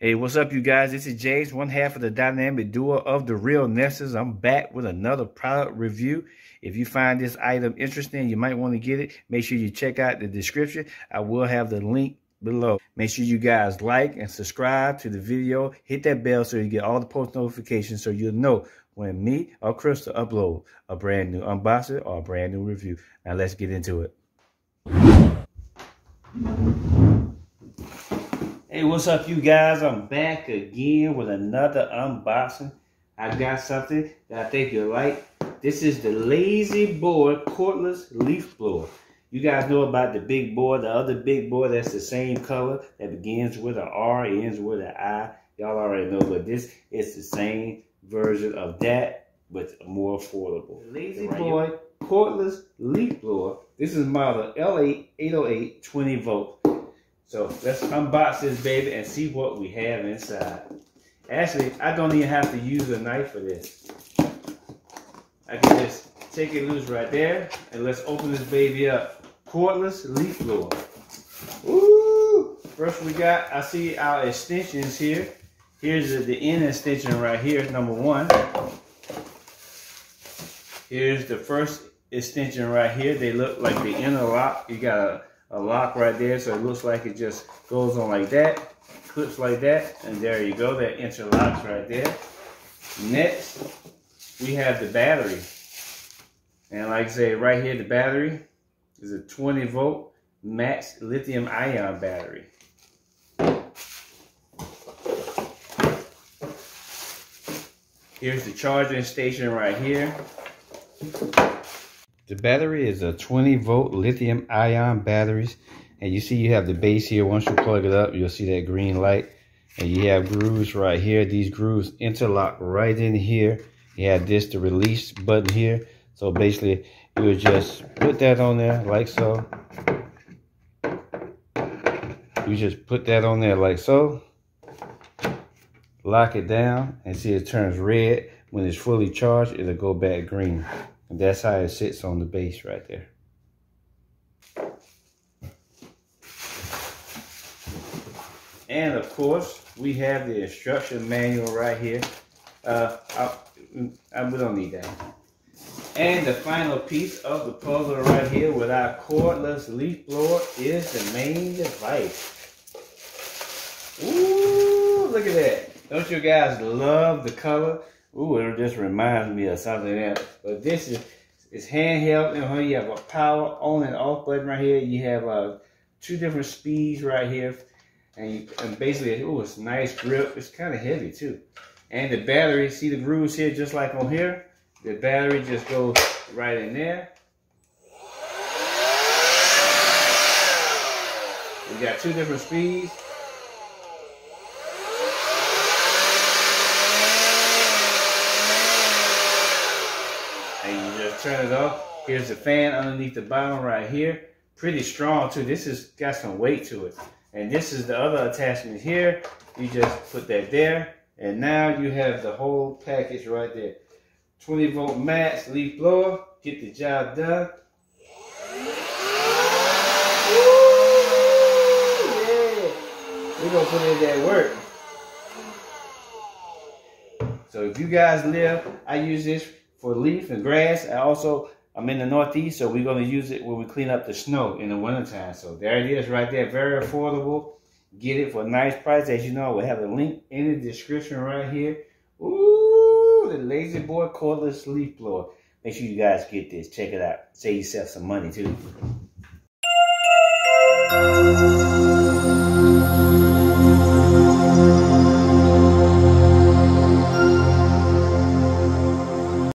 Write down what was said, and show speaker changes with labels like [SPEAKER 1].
[SPEAKER 1] Hey, what's up, you guys? This is James, one half of the dynamic duo of the Real Nesters. I'm back with another product review. If you find this item interesting, you might want to get it. Make sure you check out the description. I will have the link below. Make sure you guys like and subscribe to the video. Hit that bell so you get all the post notifications so you'll know when me or Crystal upload a brand new unboxing or a brand new review. Now let's get into it. Hey, what's up, you guys? I'm back again with another unboxing. I got something that I think you'll like. This is the Lazyboi cordless leaf blower. You guys know about the big boy, the other big boy that's the same color that begins with an R, ends with an I. Y'all already know, but this is the same version of that, but more affordable. Lazy right Boy here. cordless leaf blower. This is model L8 808 20 volt. So let's unbox this baby and see what we have inside. Actually, I don't even have to use a knife for this. I can just take it loose right there and let's open this baby up. Cordless leaf blower. Ooh! First we got, I see our extensions here. Here's the, end extension right here, number one. Here's the first extension right here. They look like the interlock. You got a a lock right there. So it looks like it just goes on like that, clips like that, and there you go. That interlocks right there. Next, we have the battery. And like I say, right here, the battery is a 20 volt max lithium ion battery. Here's the charging station right here. The battery is a 20 volt lithium ion batteries. And you see you have the base here. Once you plug it up, you'll see that green light. And you have grooves right here. These grooves interlock right in here. You have this, the release button here. So basically, you would just put that on there like so. You just put that on there like so. Lock it down and see it turns red. When it's fully charged, it'll go back green. And that's how it sits on the base right there. And of course, we have the instruction manual right here. Uh, I, I, we don't need that. And the final piece of the puzzle right here with our cordless leaf blower is the main device. Ooh, look at that. Don't you guys love the color? Ooh, it just reminds me of something else. But this is it's handheld. Know, you have a power on and off button right here. You have uh, two different speeds right here. And, you, and basically, oh, it's nice grip. It's kind of heavy too. And the battery, see the grooves here, just like on here? The battery just goes right in there. We got two different speeds. Turn it off. Here's the fan underneath the bottom right here. Pretty strong too. This has got some weight to it. And this is the other attachment here. You just put that there. And now you have the whole package right there. 20 volt max leaf blower. Get the job done. We're gonna put in that work. So if you guys live, I use this for leaf and grass. I also, I'm in the Northeast, so we're going to use it when we clean up the snow in the wintertime. So there it is right there. Very affordable. Get it for a nice price. As you know, we have a link in the description right here. Ooh, the Lazyboi Cordless Leaf Blower. Make sure you guys get this. Check it out. Save yourself some money, too.